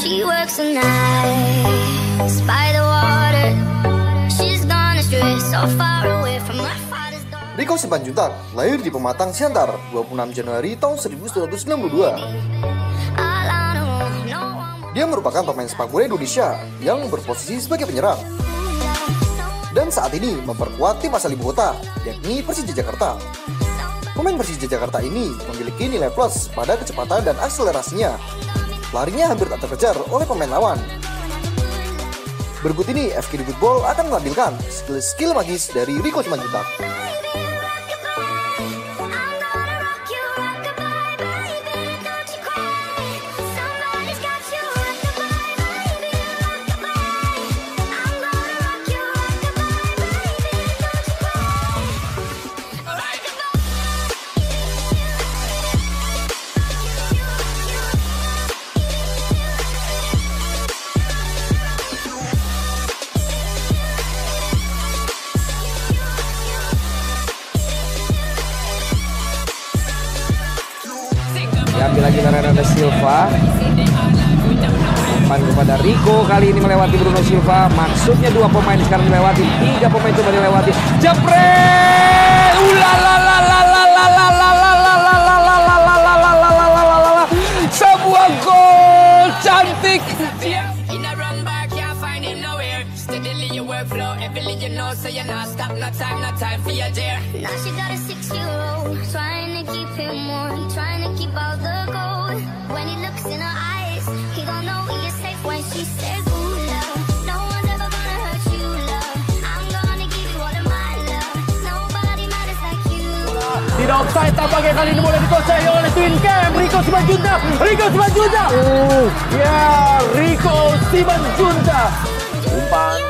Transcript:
She works the nights by the water. She's gone astray, so far away from her father's door. Riko Simanjuntak lahir di Pematang Siantar 26 Januari tahun 1992. All I know, no one Dia merupakan pemain sepak bola Indonesia yang berposisi sebagai penyerang dan saat ini memperkuat tim asal ibu kota, yakni Persija Jakarta. Pemain Persija Jakarta ini memiliki nilai plus pada kecepatan dan akselerasinya. Larinya hampir tak terkejar oleh pemain lawan. Berikut ini FKD Football akan menampilkan skill-skill magis dari Riko Simanjuntak. Aguilera Hernandez Silva. Umpan kepada Rico kali ini melewati Bruno Silva. Maksudnya dua pemain sekarang melewati tiga pemain coba dilewati. Jepret! Ulala you know, so you're not stop, no time, no time for your dear. Now she got a six-year-old, trying to keep him warm, trying to keep all the gold. When he looks in her eyes, he gon' know he is safe when she says, Ooh, love, no one's ever gonna hurt you, love. I'm gonna give you all of my love. Nobody matters like you. Tidak offside tampaknya kali ini boleh dikuasai oleh Twin Cam Rico Simanjunta Rico Simanjunta uh, Ya Rico Simanjunta Umpan